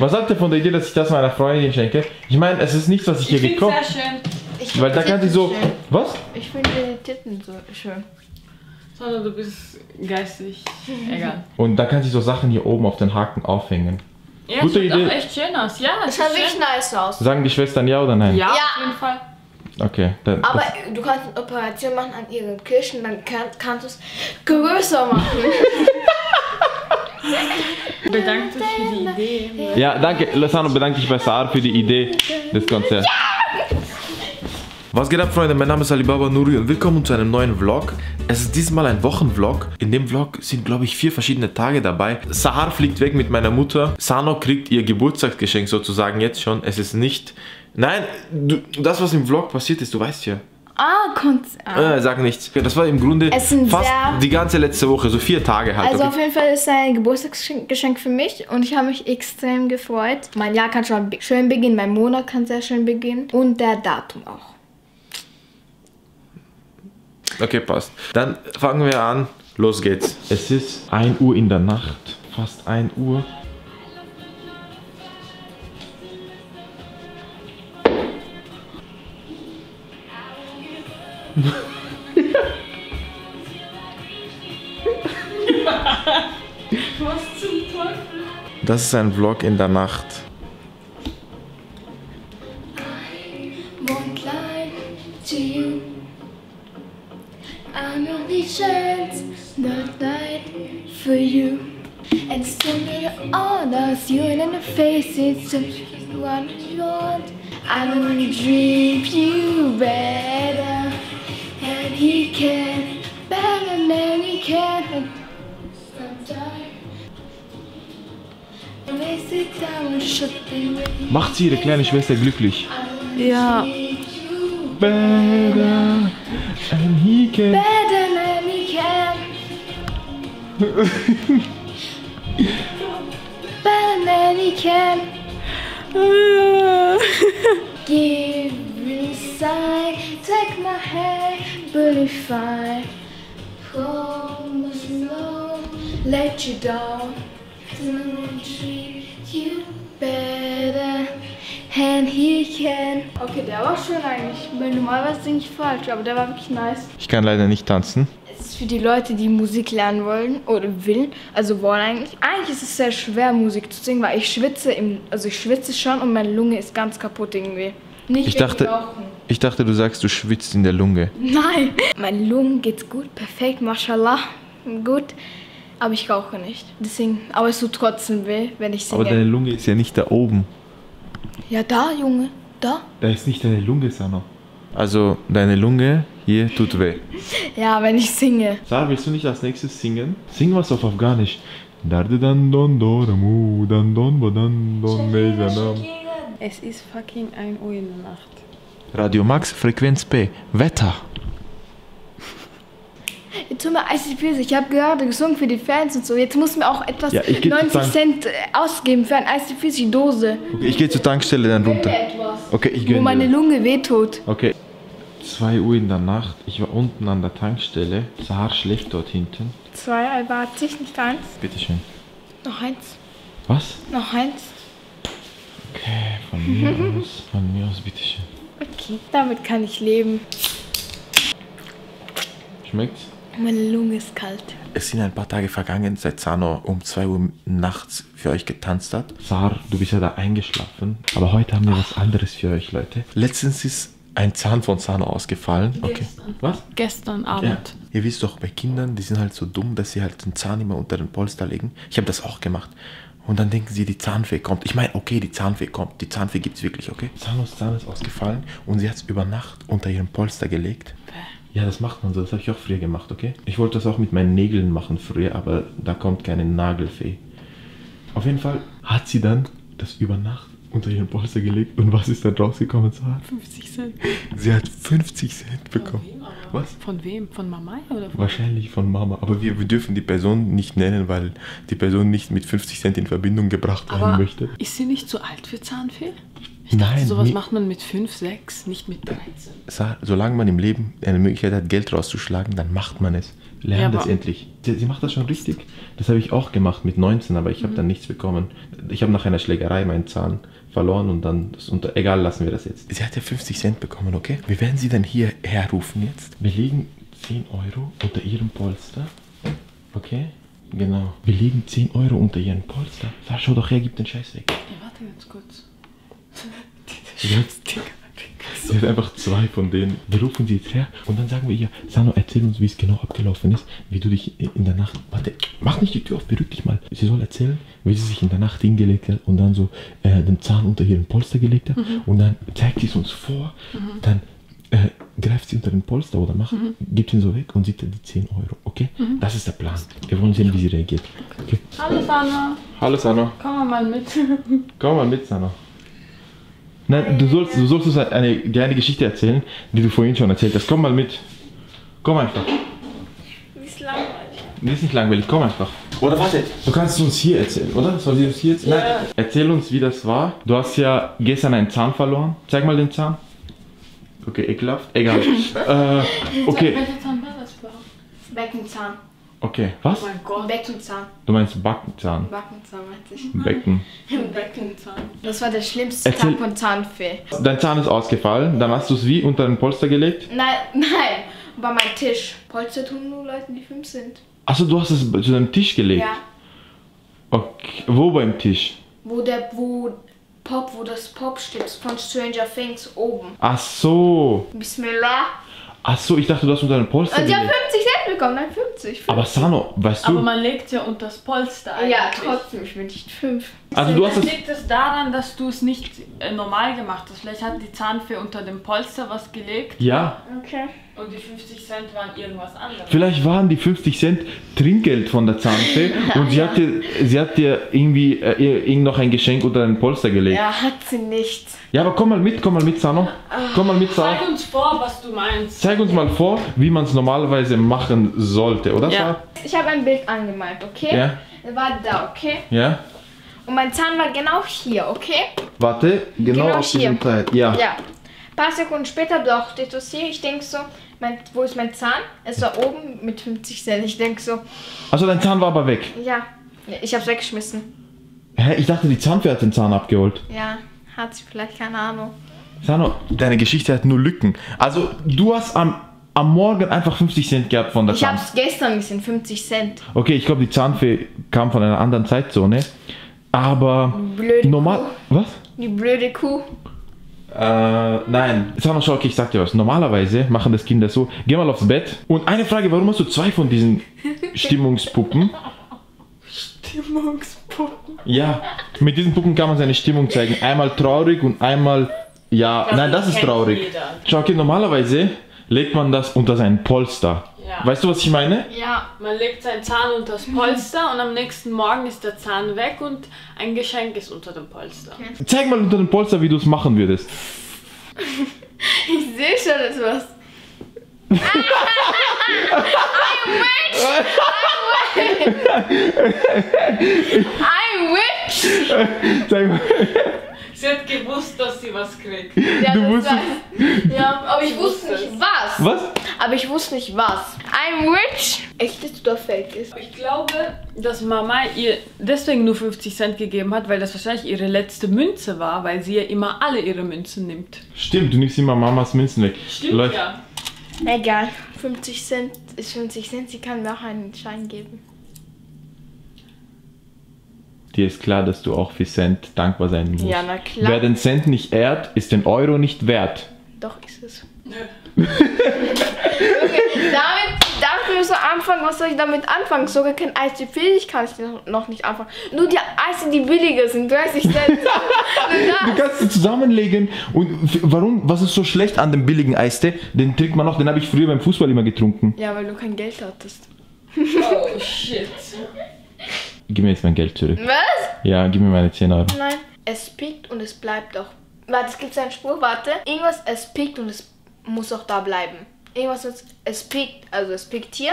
Was habt ihr von der Idee, dass ich das meiner Freundin schenke? Ich meine, es ist nichts, was ich, Ich hier finde gekauft sehr schön. Ich Weil da kann sie so. schön. Was? Ich finde die Titten so schön. Sondern du bist geistig. Egal. Und da kann sie so Sachen hier oben auf den Haken aufhängen. Ja, Gute sieht Idee. auch echt schön aus. Ja, Das es ist wirklich nice aus. Sagen die Schwestern ja oder nein? Ja, Ja. auf jeden Fall. Okay. Dann, Aber das, du kannst eine Operation machen an ihren Kirchen, dann kann, kannst du es größer machen. Bedankt dich für die Idee. ja, danke. Lozano bedankt dich bei Saar für die Idee des Konzerts. Was geht ab, Freunde? Mein Name ist Alibaba Nuri und willkommen zu einem neuen Vlog. Es ist diesmal ein Wochenvlog. In dem Vlog sind, glaube ich, vier verschiedene Tage dabei. Sahar fliegt weg mit meiner Mutter. Sano kriegt ihr Geburtstagsgeschenk sozusagen jetzt schon. Es ist nicht... Nein, du, das, was im Vlog passiert ist, du weißt ja. Ah, Konzert. Äh, sag nichts. Das war im Grunde fast die ganze letzte Woche, so vier Tage halt. Also okay? auf jeden Fall ist es ein Geburtstagsgeschenk für mich und ich habe mich extrem gefreut. Mein Jahr kann schon schön beginnen, mein Monat kann sehr schön beginnen und der Datum auch. Okay, passt. Dann fangen wir an. Los geht's. Es ist 1 Uhr in der Nacht. Fast 1 Uhr. Was zum Teufel? Das ist ein Vlog in der Nacht. I'm only chance not night for you. And sending all those you in the. I don't dream you better, he can better than he can. Macht sie ihre kleine Schwester glücklich. Ja. Better and he can. better than he can. better than he can. Give me a sign, take my hand, if I promise no, let you down, will treat you better. And he can. Okay, der war schön eigentlich. Weil normalerweise singe ich falsch, aber der war wirklich nice. Ich kann leider nicht tanzen. Es ist für die Leute, die Musik lernen wollen oder will, also wollen eigentlich. Eigentlich ist es sehr schwer, Musik zu singen, weil ich schwitze im, also ich schwitze schon und meine Lunge ist ganz kaputt irgendwie. Nicht Ich dachte, Rauchen. Ich dachte, du sagst, du schwitzt in der Lunge. Nein, meinen Lungen geht's gut, perfekt, mashallah, gut. Aber ich rauche nicht. Deswegen, aber es tut trotzdem weh, wenn ich singe. Aber deine Lunge ist ja nicht da oben. ja, da, Junge, da. Da ist nicht deine Lunge, Sano. Also, deine Lunge hier tut weh. Ja, wenn ich singe. Sarah, willst du nicht als nächstes singen? Sing was auf Afghanisch. Darde dan don doramu, dan don bodan don mezanam. Es ist fucking 1 Uhr in der Nacht. Radio Max, Frequenz B. Wetter. Jetzt tut mir ICP, ich habe gerade gesungen für die Fans und so. Jetzt muss mir auch etwas Ja, ich geb 90 sozusagen- Cent äh, ausgeben für ein ICP-Dose. Okay, ich gehe zur Tankstelle dann runter. Etwas. Okay, ich Wo gehe. meine Lunge wehtut. Okay. 2 Uhr in der Nacht. Ich war unten an der Tankstelle. Sahar schläft dort hinten. Zwei, ich, nicht eins. Bitteschön. Noch eins. Was? Noch eins. Okay, von mir aus. Von mir aus, bitteschön. Okay, damit kann ich leben. Schmeckt's? Meine Lunge ist kalt. Es sind ein paar Tage vergangen, seit Sano um 2 Uhr nachts für euch getanzt hat. Sar, du bist ja da eingeschlafen. Aber heute haben wir was anderes für euch, Leute. Letztens ist ein Zahn von Sano ausgefallen. Okay. Was? Gestern Ja. Abend. Ihr wisst doch, bei Kindern, die sind halt so dumm, dass sie halt den Zahn immer unter den Polster legen. Ich habe das auch gemacht. Und dann denken sie, die Zahnfee kommt. Ich meine, okay, die Zahnfee kommt. Die Zahnfee gibt es wirklich, okay? Sanos Zahn ist ausgefallen und sie hat es über Nacht unter ihrem Polster gelegt. Ja, das macht man so. Das habe ich auch früher gemacht, okay? Ich wollte das auch mit meinen Nägeln machen früher, aber da kommt keine Nagelfee. Auf jeden Fall hat sie dann das über Nacht unter ihren Polster gelegt. Und was ist dann rausgekommen, Sarah? 50 Cent. Sie hat 50 Cent bekommen. Was? Von wem? Von Mama oder von Wahrscheinlich von Mama. Aber wir, wir dürfen die Person nicht nennen, weil die Person nicht mit 50 Cent in Verbindung gebracht werden Aber möchte. ist sie nicht zu alt für Zahnfee? Nein, Sowas nie- macht man mit 5, 6, nicht mit 13. Sa- solange man im Leben eine Möglichkeit hat, Geld rauszuschlagen, dann macht man es. Lern Ja, das endlich. Sie, sie macht das schon richtig. Das habe ich auch gemacht mit 19, aber ich habe dann nichts bekommen. Ich habe nach einer Schlägerei meinen Zahn verloren und dann, das unter, egal, lassen wir das jetzt. Sie hat ja 50 Cent bekommen, okay? Wir werden sie dann hier herrufen jetzt. Wir legen 10 Euro unter ihrem Polster. Okay? Genau. Wir legen 10 Euro unter ihren Polster. Sag, schau doch her, gib den Scheiß weg. Ja, warte ganz kurz. Sie sie hat einfach zwei von denen. Wir rufen sie jetzt her und dann sagen wir ihr, Sano, erzähl uns, wie es genau abgelaufen ist, wie du dich in der Nacht. Warte, mach nicht die Tür auf, beruhig dich mal. Sie soll erzählen, wie sie sich in der Nacht hingelegt hat und dann so äh, den Zahn unter ihren Polster gelegt hat und dann zeigt sie es uns vor, dann äh, greift sie unter den Polster oder macht, gibt ihn so weg und sieht dann die 10 Euro. Okay? Das ist der Plan. Wir wollen sehen, wie sie reagiert. Okay. Hallo Sana, Hallo Sano. komm mal mit. Komm mal mit, Sana. Nein, du sollst, du sollst uns eine kleine Geschichte erzählen, die du vorhin schon erzählt hast. Komm mal mit. Komm einfach. Wie ist langweilig. Die ist nicht langweilig, komm einfach. Oder warte, du kannst es uns hier erzählen, oder? Soll sie uns hier erzählen? Nein, erzähl uns, wie das war. Du hast ja gestern einen Zahn verloren. Zeig mal den Zahn. Okay, ekelhaft. Egal. äh, okay, Welcher Zahn war das überhaupt? Beckenzahn. Okay. Was? Oh mein Gott. Beckenzahn. Du meinst Backenzahn. Backenzahn meinte ich. Becken. Beckenzahn. Das war der schlimmste Erzähl- Tag von Zahnfee. Dein Zahn ist ausgefallen. Dann hast du es wie unter den Polster gelegt. Nein, nein. Bei meinem Tisch. Polster tun nur Leuten, die fünf sind. Achso, du hast es zu deinem Tisch gelegt. Ja. Okay. Wo beim Tisch? Wo der, wo Pop, wo das Pop steht von Stranger Things oben. Ach so. Bismillah. Ach so, ich dachte, du hast unter den Polster Und die haben gelegt. 50 Cent bekommen. Nein, 50. Aber Sano, weißt Aber du, man legt ja unter das Polster eigentlich. ja, trotzdem. Ich bin nicht fünf. also du hast es, Vielleicht liegt es daran, dass du es nicht äh, normal gemacht hast. Vielleicht hat die Zahnfee unter dem Polster was gelegt ja, Okay. Und die 50 Cent waren irgendwas anderes. vielleicht waren die 50 Cent Trinkgeld von der Zahnfee und sie hat dir, sie hat dir irgendwie äh, irgend noch ein Geschenk unter den Polster gelegt. Ja. Ja, hat sie nicht. aber komm mal mit, komm mal mit, Sano. Komm mal mit, Sano. Zeig uns vor, was du meinst. Zeig uns mal vor, wie man es normalerweise machen sollte, oder? Ja. Ich habe ein Bild angemalt, okay? Ja. Er war da, okay? Ja? Und mein Zahn war genau hier, okay? Warte, genau, Genau auf diesem hier. Teil. Ja. Ja. Ein paar Sekunden später brauchte ich das hier. Ich denke so, mein, wo ist mein Zahn? Es war oben mit 50 Cent. Ich denke so, Also dein Zahn war aber weg. ja. Ich hab's weggeschmissen. Hä, ich dachte, die Zahnfee hat den Zahn abgeholt. Ja, hat sie vielleicht, keine Ahnung. Sano, deine Geschichte hat nur Lücken. Also, du hast am, am Morgen einfach 50 Cent gehabt von der Ich Zahn. hab's gestern gesehen, 50 Cent. Okay, ich glaube, die Zahnfee kam von einer anderen Zeitzone. Aber Blöde normal. Was? Die blöde Kuh. Äh, nein. Sano, schau, okay, ich sag dir was. Normalerweise machen das Kinder so: geh mal aufs Bett. Und eine Frage: Warum hast du zwei von diesen Stimmungspuppen? Stimmungspuppen. Ja, mit diesen Puppen kann man seine Stimmung zeigen. Einmal traurig und einmal. Ja, nein, das ist traurig. Schau, okay, normalerweise legt man das unter seinen Polster. Ja. Weißt du, was ich meine? Ja. Man legt seinen Zahn unter das Polster und am nächsten Morgen ist der Zahn weg und ein Geschenk ist unter dem Polster. Zeig mal unter dem Polster, wie du es machen würdest. Ich sehe schon etwas. I'm witch! Zeig mal. Sie hat gewusst, dass sie was kriegt. Ja, Du das wusstest- Ja, aber ich wusste nicht was. Was? Aber ich wusste nicht was. I'm rich. Echtes oder fake ist. Ich glaube, dass Mama ihr deswegen nur 50 Cent gegeben hat, weil das wahrscheinlich ihre letzte Münze war, weil sie ja immer alle ihre Münzen nimmt. Stimmt, du nimmst immer Mamas Münzen weg. Stimmt Leute, ja. Egal. 50 Cent ist 50 Cent. Sie kann mir auch einen Schein geben. Dir ist klar, dass du auch für Cent dankbar sein musst. Ja, na klar. Wer den Cent nicht ehrt, ist den Euro nicht wert. Doch ist es. Damit, damit müssen wir anfangen. Was soll ich damit anfangen? Sogar kein Eis die billig kann ich noch- noch nicht anfangen. Nur die Eis, die billiger sind, 30 Cent. Nur Du das. kannst sie zusammenlegen und warum, was ist so schlecht an dem billigen Eistee? Den trinkt man noch, den habe ich früher beim Fußball immer getrunken. Ja, weil du kein Geld hattest. Oh shit. Gib mir jetzt mein Geld zurück. Was? Ja, gib mir meine 10 Euro. Nein. Es piekt und es bleibt auch. Warte, es gibt einen Spruch, warte. Irgendwas, es piekt und es muss auch da bleiben. Irgendwas, es- es piekt, also es piekt hier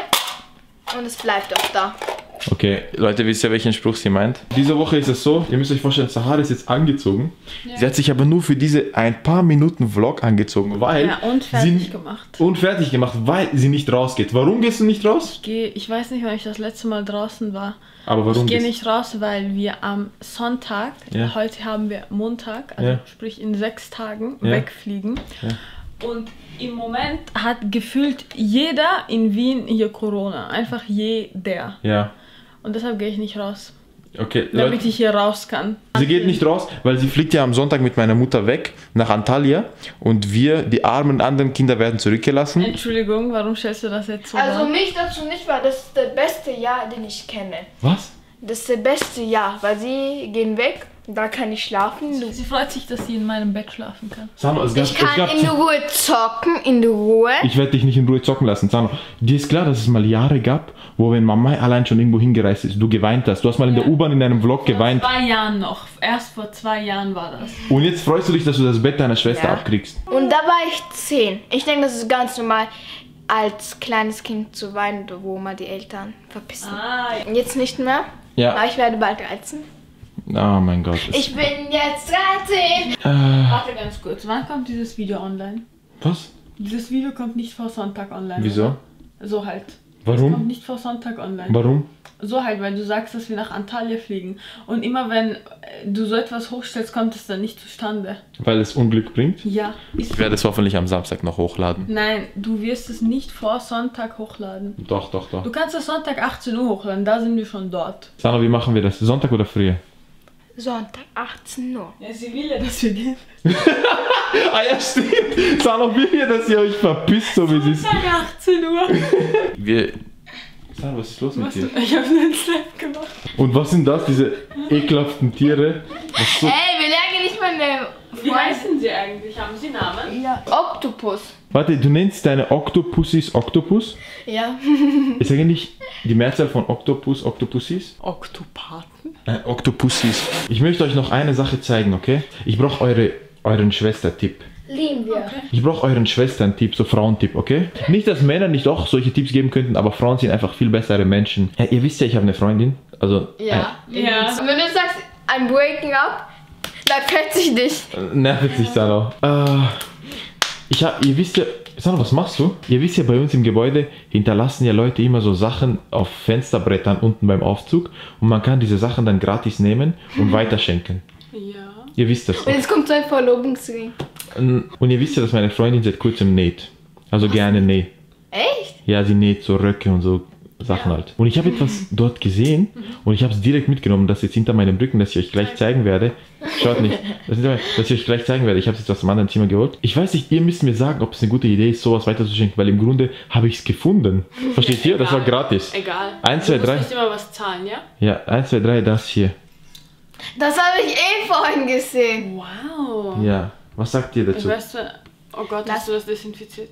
und es bleibt auch da. Okay, Leute, wisst ihr, welchen Spruch sie meint? Diese Woche ist es so, ihr müsst euch vorstellen, Sahara ist jetzt angezogen. Sie hat sich aber nur für diese ein paar Minuten Vlog angezogen, weil Ja, und fertig sie gemacht. und fertig gemacht, weil sie nicht rausgeht. Warum gehst du nicht raus? Ich gehe, ich weiß nicht, wann ich das letzte Mal draußen war. Aber warum Ich gehe nicht raus, weil wir am Sonntag, Ja. heute haben wir Montag, also Ja. sprich in sechs Tagen, Ja. Und im Moment hat gefühlt jeder in Wien hier Corona. Einfach jeder. Ja, Und deshalb gehe ich nicht raus. okay. Damit Leute, ich hier raus kann. sie geht nicht raus, weil sie fliegt ja am Sonntag mit meiner Mutter weg nach Antalya und wir, die armen anderen Kinder, werden zurückgelassen. Entschuldigung, warum stellst du das jetzt so Also dar? mich dazu nicht, weil das ist der beste Jahr, den ich kenne. Was? Das ist der beste Jahr, weil sie gehen weg, da kann ich schlafen. Sie freut sich, dass sie in meinem Bett schlafen kann. Sano, es gab, ich es kann gab in Ruhe zocken, in Ruhe. Ich werde dich nicht in Ruhe zocken lassen, Sano. Dir ist klar, dass es mal Jahre gab, wo wenn Mama allein schon irgendwo hingereist ist, du geweint hast. Du hast mal in der U-Bahn in einem Vlog geweint. Vor zwei Jahren noch. Erst vor zwei Jahren war das. Und jetzt freust du dich, dass du das Bett deiner Schwester Ja. abkriegst. Und da war ich zehn. Ich denke, das ist ganz normal, als kleines Kind zu weinen, wo man die Eltern verpissen. Ah, Jetzt nicht mehr, Ja. aber ich werde bald 13. Oh mein Gott. Ich bin jetzt 13. Warte ganz kurz. Wann kommt dieses Video online? Was? Dieses Video kommt nicht vor Sonntag online. Wieso? Oder? So halt. Es kommt Warum? nicht vor Sonntag online. Warum? So halt, weil du sagst, dass wir nach Antalya fliegen. Und immer wenn äh, du so etwas hochstellst, kommt es dann nicht zustande. Weil es Unglück bringt? Ja. Ich werde es hoffentlich am Samstag noch hochladen. Nein, du wirst es nicht vor Sonntag hochladen. Doch, doch, doch. Du kannst es Sonntag 18 Uhr hochladen, da sind wir schon dort. Sano, wie machen wir das? Sonntag oder früher? Sonntag, 18 Uhr. Ja, sie will ja, dass wir gehen. Ah ja, stimmt. Sano will ja, dass ihr euch verpisst, so wie es ist. Sonntag 18 Uhr. Wir... Sano, was ist los mit Was, dir? ich habe einen Snap gemacht. Und was sind das, diese ekelhaften Tiere? Was so Ey, wir lernen nicht meine Wie heißen sie eigentlich? Haben sie Namen? Ja. Oktopus. Warte, du nennst deine Octopussis Octopus? Ja. Ist eigentlich die Mehrzahl von Octopus Octopussis? Oktopathen? Äh, Octopussis. Ich möchte euch noch eine Sache zeigen, okay? Ich brauche eure, euren Schwestertipp. Lieben wir. Ich brauche euren Schwestern-Tipp, so Frauentipp, okay? Nicht, dass Männer nicht auch solche Tipps geben könnten, aber Frauen sind einfach viel bessere Menschen. Ja, ihr wisst ja, ich habe eine Freundin. Also, Ja. Ja. Und wenn du sagst, I'm breaking up, dann fetze ich dich. äh, nervt sich Sano. Äh, ich hab, ihr wisst ja, Sano, was machst du? Ihr wisst ja, bei uns im Gebäude hinterlassen ja Leute immer so Sachen auf Fensterbrettern unten beim Aufzug und man kann diese Sachen dann gratis nehmen und weiterschenken. Ja. Ihr wisst das. Und jetzt kommt so ein Verlobungsring. Und ihr wisst ja, dass meine Freundin seit kurzem näht. Also gerne näht. Echt? Ja, sie näht so Röcke und so Sachen halt. Und ich habe etwas dort gesehen und ich habe es direkt mitgenommen, das jetzt hinter meinem Rücken, das ich euch gleich zeigen werde. Schaut nicht, das ist, dass ich euch gleich zeigen werde. Ich habe es jetzt aus dem anderen Zimmer geholt. Ich weiß nicht, ihr müsst mir sagen, ob es eine gute Idee ist, sowas weiterzuschenken, weil im Grunde habe ich es gefunden. Versteht ihr? Das war gratis. Egal. Eins, zwei, du musst immer was zahlen, ja? Ja, 1, 2, 3, das hier. Das habe ich eh vorhin gesehen. Wow. Ja, was sagt ihr dazu? weiß, oh Gott, Lass- hast du das desinfiziert?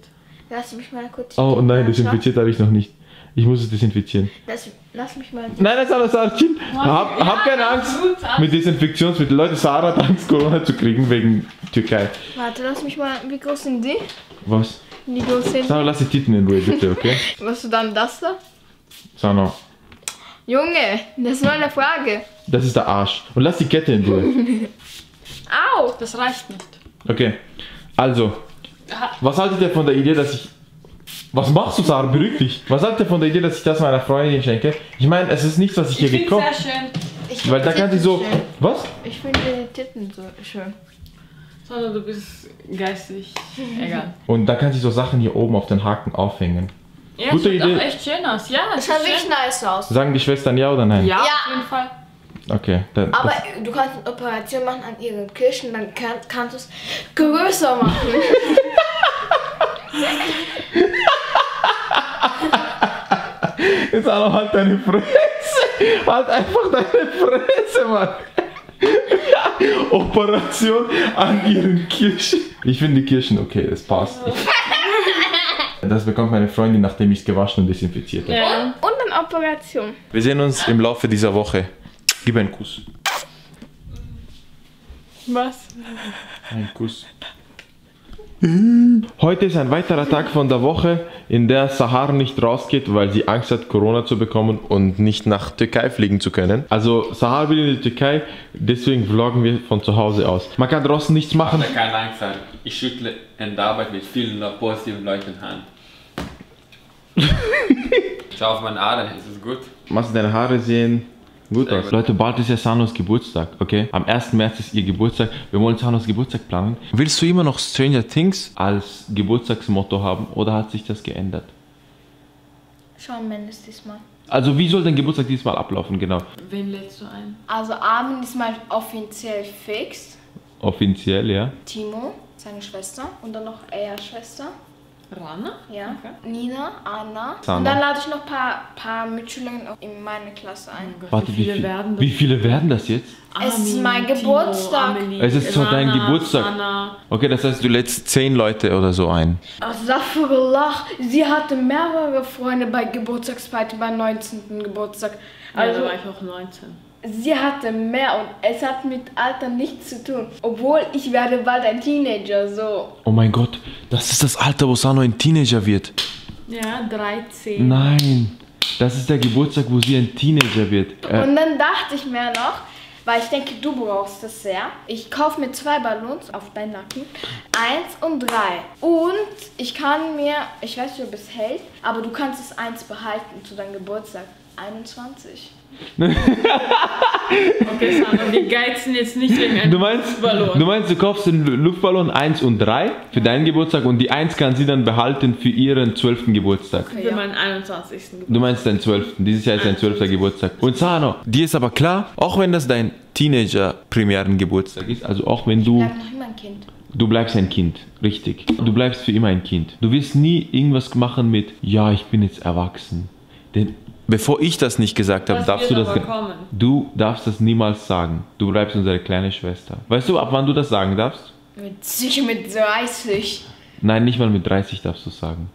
Lass mich mal kurz. Oh nein, desinfiziert habe ich noch nicht. Ich muss es desinfizieren. Lass, lass mich mal. Nein, das ist alles alles chill. Hab, hab keine Angst mit Desinfektionsmittel. Leute, Sarah hat Angst, Corona zu kriegen wegen Türkei. Warte, lass mich mal. Wie groß sind die? Was? Wie groß sind Sarah, lass die Titten in Ruhe, bitte, okay? Was ist dann das da? Sarah, Junge, das ist nur eine Frage. das ist der Arsch. Und lass die Kette in Ruhe. Au! Das reicht nicht. Okay. Also, was haltet ihr von der Idee, dass ich. Was machst du, Sarah? Beruhig dich. Was haltet ihr von der Idee, dass ich das meiner Freundin schenke? Ich meine, es ist nichts, was ich, Ich hier finde gekauft es sehr schön. Ich Weil da kann sie so. Schön. Was? Ich finde die Titten so schön. Sondern du bist geistig. Egal. Und da kann sie so Sachen hier oben auf den Haken aufhängen. Ja, Gute sieht Idee. auch echt schön aus. Ja, es ist wirklich nice aus. Sagen die Schwestern ja oder nein? Ja, Ja. auf jeden Fall. Okay. Dann, Aber das, du kannst eine Operation machen an ihren Kirchen, dann kann, kannst du es größer machen. Jetzt auch noch halt deine Fresse. Halt einfach deine Fresse, Mann. Operation an ihren Kirchen. Ich finde die Kirchen okay, das passt. Das bekommt meine Freundin, nachdem ich es gewaschen und desinfiziert habe. Ja. Und eine Operation. Wir sehen uns im Laufe dieser Woche. Gib einen Kuss. Was? Ein Kuss. Heute ist ein weiterer Tag von der Woche, in der Sahar nicht rausgeht, weil sie Angst hat, Corona zu bekommen und nicht nach Türkei fliegen zu können. Also Sahar will in die Türkei, deswegen vloggen wir von zu Hause aus. Man kann draußen nichts machen. Da keine Angst haben. Ich schüttle in der Arbeit mit vielen positiven Leuten Hand. Schau auf meine Haare, ist es gut? Machst deine Haare sehen gut gut. Leute, bald ist ja Sanos Geburtstag, okay? Am 1. März ist ihr Geburtstag. Wir wollen Sanos Geburtstag planen. Willst du immer noch Stranger Things als Geburtstagsmotto haben oder hat sich das geändert? Shawn Mendes diesmal. Also wie soll dein Geburtstag diesmal ablaufen, genau? Wen lädst du ein? Also Armin ist mal offiziell fix. Offiziell, ja? Timo, seine Schwester. Und dann noch er Schwester. Rana? Ja. Okay. Nina, Anna. Sana. Und dann lade ich noch ein paar, paar Mitschülerinnen in meine Klasse ein. Oh Gott, Warte, wie viele viel- werden das? Wie viele werden das jetzt? Es ist mein Timo, Geburtstag. Amelie, Es ist so dein Rana, Geburtstag. Sana. Okay, das heißt, du lädst zehn Leute oder so ein. Astaghfirullah. Sie hatte mehrere Freunde bei Geburtstagsparty beim 19. Geburtstag. Ja, Also da war ich auch 19. sie hatte mehr und es hat mit Alter nichts zu tun. Obwohl ich werde bald ein Teenager, so. Oh mein Gott, das ist das Alter, wo Sano ein Teenager wird. Ja, 13. Nein, das ist der Geburtstag, wo sie ein Teenager wird. Äh, Und dann dachte ich mir noch, weil ich denke, du brauchst das sehr. Ich kaufe mir zwei Ballons auf deinen Nacken. Eins und drei. Und ich kann mir, ich weiß nicht, ob es hält, aber du kannst es eins behalten zu deinem Geburtstag. 21. Okay, Sana, wir geizen jetzt nicht wegen einem du, meinst, Ballon. du meinst, du kaufst den Lu- Luftballon 1 und 3 für deinen Geburtstag und die 1 kann sie dann behalten für ihren 12. Geburtstag. Für meinen 21. Geburtstag. Du meinst deinen 12. Dieses Jahr ist dein 12. Geburtstag. Und Sano, dir ist aber klar, auch wenn das dein Teenager-Premieren-Geburtstag ist, also auch wenn du... Bleib noch immer ein Kind. Du bleibst ein Kind, richtig. Du bleibst für immer ein Kind. Du wirst nie irgendwas machen mit, ja, ich bin jetzt erwachsen. Denn bevor ich das nicht gesagt habe, Das darfst du das. kommen. Du darfst das niemals sagen. Du bleibst unsere kleine Schwester. Weißt du, ab wann du das sagen darfst? Mit, sicher mit 30. Nein, nicht mal mit 30 darfst du es sagen.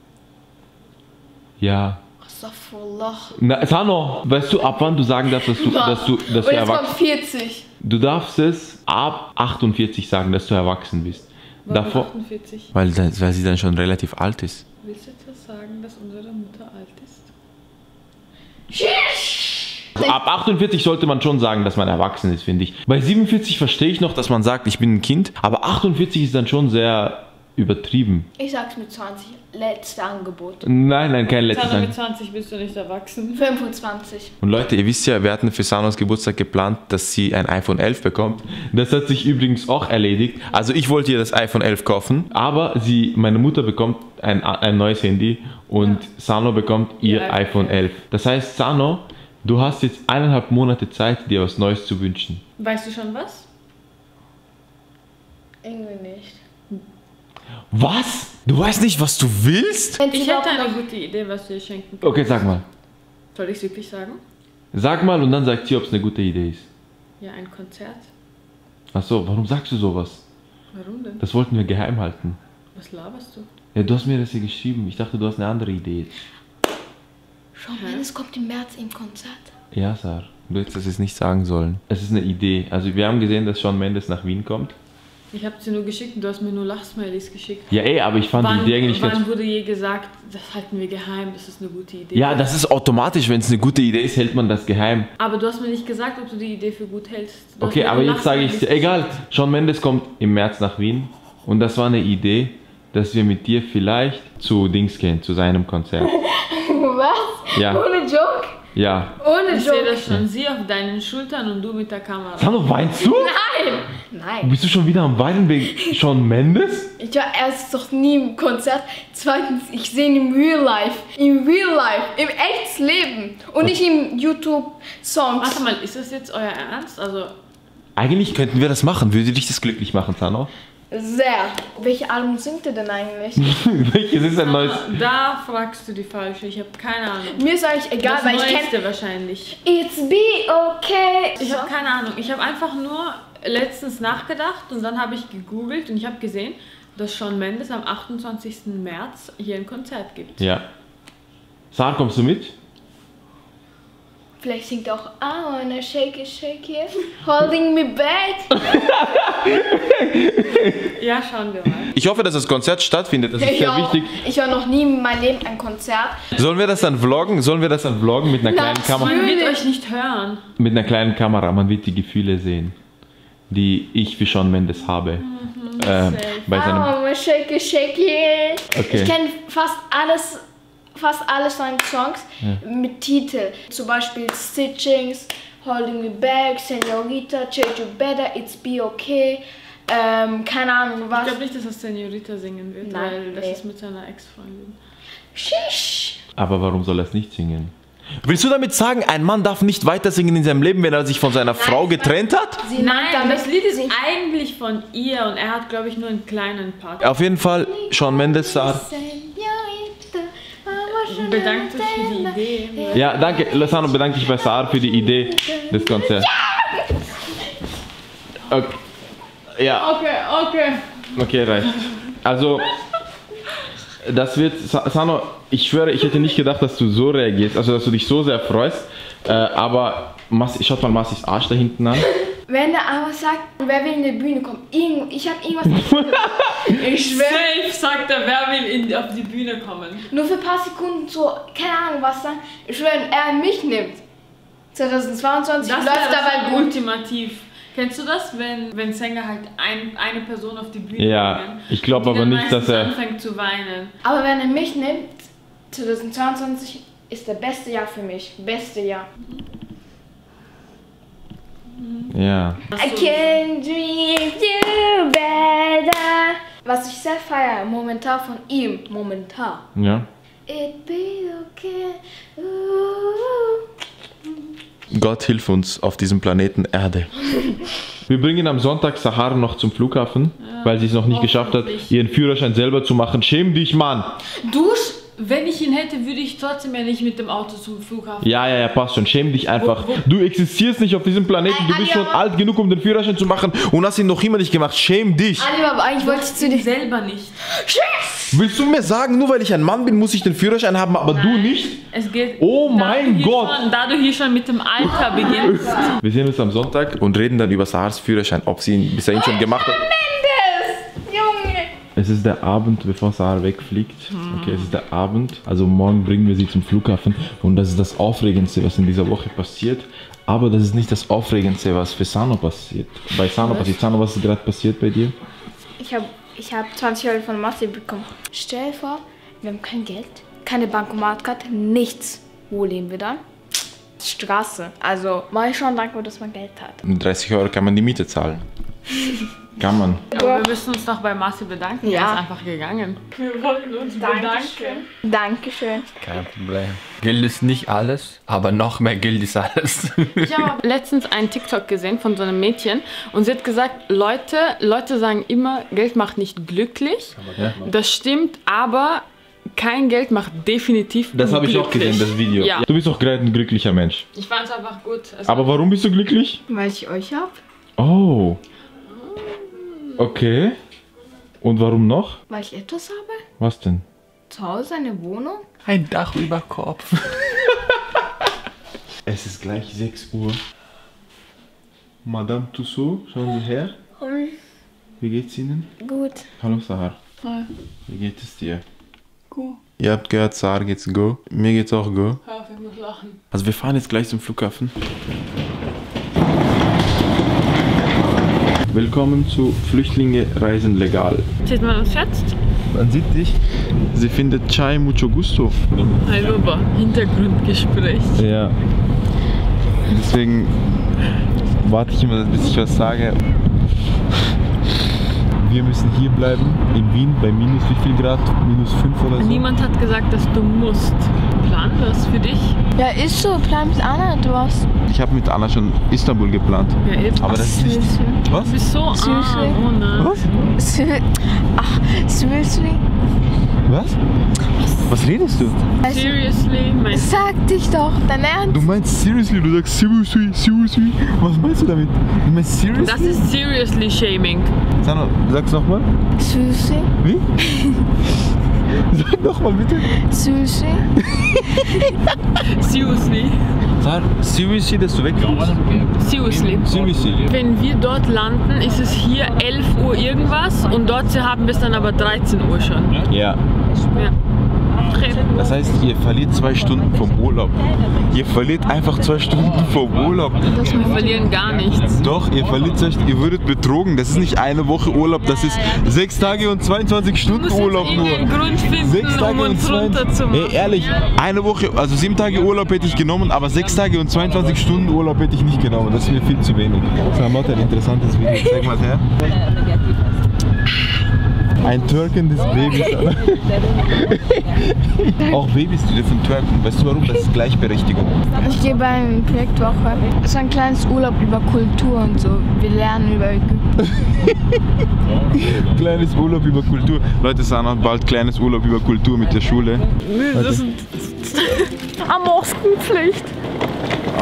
Ja. Astaghfirullah. Na, Sano, weißt du, ab wann du sagen darfst, dass du, dass du, dass du erwachsen 40. Du darfst es ab 48 sagen, dass du erwachsen bist. Warum Davor, 48? weil, weil sie dann schon relativ alt ist. Willst du jetzt sagen, dass unsere Mutter ab 48 sollte man schon sagen, dass man erwachsen ist, finde ich. Bei 47 verstehe ich noch, dass man sagt, ich bin ein Kind, aber 48 ist dann schon sehr übertrieben. Ich sag's mit 20. Letzte Angebot. Nein, nein, kein letztes Sana, mit Sagen. 20 bist du nicht erwachsen. 25. Und Leute, ihr wisst ja, wir hatten für Sanos Geburtstag geplant, dass sie ein iPhone 11 bekommt. Das hat sich übrigens auch erledigt. Also ich wollte ihr das iPhone 11 kaufen, aber sie, meine Mutter bekommt ein, ein neues Handy und Sano bekommt ihr iPhone iPhone 11. Das heißt, Sano, du hast jetzt eineinhalb Monate Zeit, dir was Neues zu wünschen. Weißt du schon was? Irgendwie nicht. Was? Du weißt nicht, was du willst? Ich hätte eine gute Idee, was wir ihr schenken können. Okay, sag mal. Soll ich es wirklich sagen? Sag mal und dann sagt sie, ob es eine gute Idee ist. Ja, ein Konzert. Achso, warum sagst du sowas? Warum denn? Das wollten wir geheim halten. Was laberst du? Ja, du hast mir das hier geschrieben. Ich dachte, du hast eine andere Idee. Schau mal, es kommt im März im Konzert. Ja, Sar. Du hättest das jetzt nicht sagen sollen. Es ist eine Idee. Also wir haben gesehen, dass Shawn Mendes nach Wien kommt. Ich habe sie nur geschickt und du hast mir nur Lachsmileys geschickt. Ja, ey, aber ich fand Wann, die Idee eigentlich ganz... wann wurde je gesagt, das halten wir geheim, das ist eine gute Idee? Ja, das ist automatisch. Wenn es eine gute Idee ist, hält man das geheim. Aber du hast mir nicht gesagt, ob du die Idee für gut hältst. Du Okay, aber jetzt sage ich dir, egal. Shawn Mendes kommt im März nach Wien. Und das war eine Idee, dass wir mit dir vielleicht zu Dings gehen, zu seinem Konzert. Was? Ja, Ohne Joke? Ja. Ohne Ich sehe das schon, sie auf deinen Schultern und du mit der Kamera. Sano, weinst du? Nein! Nein. Bist du schon wieder am Weinen wegen Shawn Mendes? Ich war erst doch nie im Konzert. Zweitens, ich sehe ihn im Real Life. Im Real Life. Im echtes Leben. Und nicht im YouTube-Songs. Warte mal, ist das jetzt euer Ernst? Also, Eigentlich könnten wir das machen. Würde dich das glücklich machen, Sano? Sehr. Welche Album singt er denn eigentlich? Welches ist ein neues... da fragst du die falsche. Ich habe keine Ahnung. Mir ist eigentlich egal, das weil ich Neueste kenne. wahrscheinlich. It's be okay. Ich habe keine Ahnung. Ich habe einfach nur letztens nachgedacht und dann habe ich gegoogelt und ich habe gesehen, dass Shawn Mendes am 28. März hier ein Konzert gibt. Ja. Sar, kommst du mit? Vielleicht singt er auch I wanna shake it, shake it, holding me back. Ja, schauen wir mal. Ich hoffe, dass das Konzert stattfindet. Das ist Ich sehr auch. wichtig. Ich war noch nie in meinem Leben ein Konzert. Sollen wir das dann vloggen? Sollen wir das dann vloggen mit einer kleinen Kamera? Man wird euch nicht hören. Mit einer kleinen Kamera. Man wird die Gefühle sehen, die ich für Sean Mendes habe. Ähm, bei seinem. Oh, shake it, shake it. Okay. Ich kenne fast alles, fast alle seine Songs mit Titel. Zum Beispiel Stitchings, Holding Me Back, Senorita, Change You Better, It's Be Okay. Ähm, keine Ahnung Ich was. glaube nicht, dass das Senorita singen wird, Nein, weil das nee. ist mit seiner Ex-Freundin. Shish. Aber warum soll er es nicht singen? Willst du damit sagen, ein Mann darf nicht weiter singen in seinem Leben, wenn er sich von seiner Frau getrennt hat? Sie Nein, das Lied ist sie- eigentlich von ihr und er hat, glaube ich, nur einen kleinen Part. Auf jeden Fall, Sean Mendes sah. Bedankt euch für die Idee. Ja, danke. Lozano bedankt dich bei Saar für die Idee des Konzerts. Okay. Ja, Okay, okay. okay, reicht. Also, das wird. Sa- Sano, ich schwöre, ich hätte nicht gedacht, dass du so reagierst, also dass du dich so sehr freust. Äh, aber Mas, schaut mal Massis Arsch da hinten an. Wenn er aber sagt, wer will in die Bühne kommen, irgend, ich habe irgendwas ich schwöre, Safe sagt er, wer will in, auf die Bühne kommen. nur für ein paar Sekunden so, keine Ahnung was dann. Ich schwöre, wenn er mich nimmt. 2022 Das läuft so gut. ultimativ. Kennst du das, wenn, wenn Sänger halt ein, eine Person auf die Bühne Ja, bringen? ich glaub die aber nicht, dass er- anfängt zu weinen. Aber wenn er mich nimmt, 2022 ist das beste Jahr für mich. Beste Jahr. Ja. I can dream you better. Was ich sehr feiere, momentan von ihm, momentan. Ja. It be okay. Ooh. Gott hilf uns auf diesem Planeten Erde. Wir bringen am Sonntag Sahar noch zum Flughafen, weil sie es noch nicht geschafft hat, ihren Führerschein selber zu machen. Schäm dich, Mann! Du, wenn ich ihn hätte, würde ich trotzdem ja nicht mit dem Auto zum Flughafen. Ja, ja, ja, passt schon. Schäm dich einfach. Wo- wo- Du existierst nicht auf diesem Planeten. Du bist schon alt genug, um den Führerschein zu machen und hast ihn noch immer nicht gemacht. Schäm dich. Ali, aber eigentlich wollte ich zu dir. selber nicht. Willst du mir sagen, nur weil ich ein Mann bin, muss ich den Führerschein haben, aber du nicht? Es geht. Oh mein Gott. Schon, da du hier schon mit dem Alter beginnst. Wir sehen uns am Sonntag und reden dann über Sahars Führerschein, ob sie ihn bis dahin schon gemacht hat. Es ist der Abend, bevor Sahar wegfliegt. Okay, es ist der Abend. Also morgen bringen wir sie zum Flughafen und das ist das Aufregendste, was in dieser Woche passiert. Aber das ist nicht das Aufregendste, was für Sano passiert. Bei Sano passiert. Sano, was ist gerade passiert bei dir? Ich habe ich hab 20 Euro von Massi bekommen. Stell dir vor, wir haben kein Geld, keine Bankomatkarte, nichts. Wo leben wir dann? Straße. Also ich schon dankbar, dass man Geld hat. Mit 30 Euro kann man die Miete zahlen. Kann man. Aber wir müssen uns noch bei Marci bedanken. Ja. Er ist einfach gegangen. Wir wollten uns bedanken. Dankeschön. Kein Problem. Geld ist nicht alles, aber noch mehr Geld ist alles. Ich habe letztens einen TikTok gesehen von so einem Mädchen und sie hat gesagt, Leute, Leute sagen immer, Geld macht nicht glücklich. Das stimmt, aber kein Geld macht definitiv Das habe ich auch gesehen, das Video. Ja. Du bist doch gerade ein glücklicher Mensch. Ich fand es einfach gut. Es Aber warum bist du glücklich? Weil ich euch hab. Oh. Okay. Und warum noch? Weil ich etwas habe. Was denn? Zu Hause eine Wohnung. Ein Dach über Kopf. Es ist gleich 6 Uhr. Madame Tussaud, schauen Sie her. Wie geht's Ihnen? Gut. Hallo Sahar. Hi. Wie geht es dir? Gut. Ihr habt gehört, Sahar geht's go. Mir geht's auch go. Hör auf, ich muss lachen. Also wir fahren jetzt gleich zum Flughafen. Willkommen zu Flüchtlinge reisen legal. Sieht man uns jetzt? Man sieht dich. Sie findet Chai mucho gusto. Hallo, Hintergrundgespräch. Ja. Deswegen warte ich immer, bis ich was sage. Wir müssen hier bleiben, in Wien, bei minus wie viel Grad? Minus 5 oder so? Niemand hat gesagt, dass du musst. Das für dich? Ja, ist so. Plan mit Anna etwas. Ich habe mit Anna schon Istanbul geplant. Ja, eben. Aber das ist nicht. Was? Du bist so arm. Was? Ach, seriously? Was? Was redest du? Seriously, mein Sag dich doch, dein Ernst? Du meinst seriously, du sagst seriously, seriously. Was meinst du damit? Du meinst seriously? Das ist seriously shaming. Sano, sag's nochmal. Seriously? Wie? Sag doch mal bitte. Sushi. Seriously. Sag, seriously, dass du wegfliegst? Seriously. Seriously. Wenn wir dort landen, ist es hier 11 Uhr irgendwas und dort haben wir es dann aber 13 Uhr schon. Ja. Ja. Das heißt, ihr verliert zwei Stunden vom Urlaub. Ihr verliert einfach zwei Stunden vom Urlaub. Wir verlieren gar nichts. Doch, ihr verliert zwei Stunden. Ihr würdet betrogen. Das ist nicht eine Woche Urlaub, das ist sechs Tage und 22 Du Stunden Urlaub nur. finden, Sechs Tage um und uns 22. runterzumachen. Ey, ehrlich, eine Woche, also sieben Tage Urlaub hätte ich genommen, aber sechs Tage und 22 Stunden Urlaub hätte ich nicht genommen. Das ist mir viel zu wenig. Samot, ein interessantes Video. Zeig mal her. Ein türkendes Baby. Auch Babys, die dürfen twerken. Weißt du warum? Das ist Gleichberechtigung. Ich gehe bei einer Projektwoche. Es ist ein kleines Urlaub über Kultur und so. Wir lernen über Ägypten. Kleines Urlaub über Kultur. Leute, es haben bald kleines Urlaub über Kultur mit der Schule. Das ist Amorstenpflicht.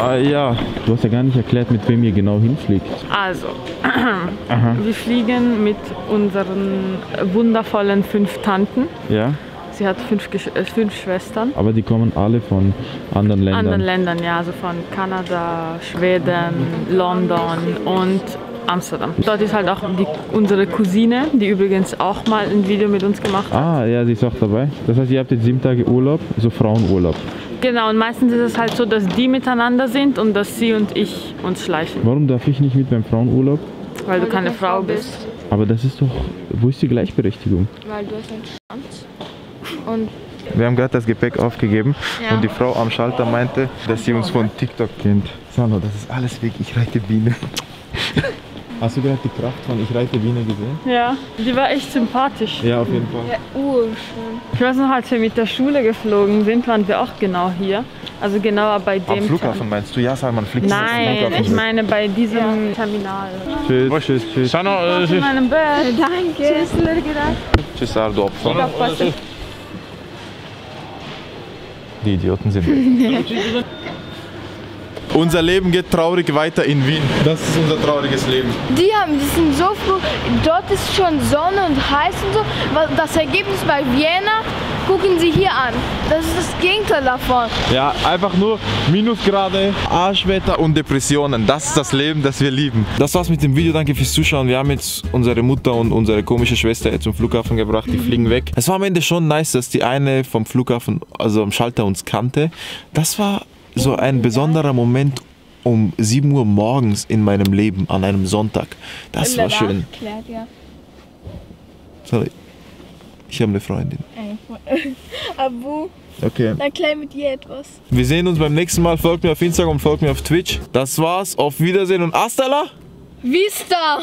Ah ja. Du hast ja gar nicht erklärt, mit wem ihr genau hinfliegt. Also, wir fliegen mit unseren wundervollen fünf Tanten. Ja, Sie hat fünf, Gesch äh, fünf Schwestern. aber die kommen alle von anderen Ländern. Anderen Ländern, ja, also von Kanada, Schweden, London und Amsterdam. Dort ist halt auch die, unsere Cousine, die übrigens auch mal ein Video mit uns gemacht hat. Ah, ja, sie ist auch dabei. Das heißt, ihr habt jetzt sieben Tage Urlaub, so Frauenurlaub. Genau, und meistens ist es halt so, dass die miteinander sind und dass sie und ich uns schleichen, Warum darf ich nicht mit beim Frauenurlaub? weil du keine Frau bist. Aber das ist doch, wo ist die Gleichberechtigung? Weil du hast einen Schwanz. Und Wir haben gerade das Gepäck aufgegeben Ja. und die Frau am Schalter meinte, dass sie uns von TikTok kennt. Sano, das ist alles weg, ich reite Biene. Hast du gerade die Kraft von Ich reite Biene gesehen? Ja, die war echt sympathisch. Ja, auf jeden Fall. ja, urschön. Ich weiß noch, als wir mit der Schule geflogen sind, waren wir auch genau hier. Also genauer bei dem Am Flughafen meinst du? Ja, Salman, am Nein, Flughafen ich meine bei diesem Terminal. Tschüss, tschüss, tschüss. In meinem Bett. Danke. Tschüss, Sar, du Opfer. Die Idioten sind weg. Unser Leben geht traurig weiter in Wien. Das ist unser trauriges Leben. Die haben, die sind so früh, dort ist schon Sonne und heiß und so. Das Ergebnis bei Vienna, gucken Sie hier an. Das ist das Gegenteil davon. Ja, einfach nur Minusgrade, Arschwetter und Depressionen. Das ist das Leben, das wir lieben. Das war's mit dem Video. Danke fürs Zuschauen. Wir haben jetzt unsere Mutter und unsere komische Schwester jetzt zum Flughafen gebracht. Die fliegen weg. Es war am Ende schon nice, dass die eine vom Flughafen, also am Schalter uns kannte. Das war so ein besonderer Moment um 7 Uhr morgens in meinem Leben an einem Sonntag. Das war schön. Sorry. Ich habe eine Freundin. Abu, Okay. dann klär mit dir etwas. Wir sehen uns beim nächsten Mal. Folgt mir auf Instagram, folgt mir auf Twitch. Das war's. Auf Wiedersehen und hasta la! Vista!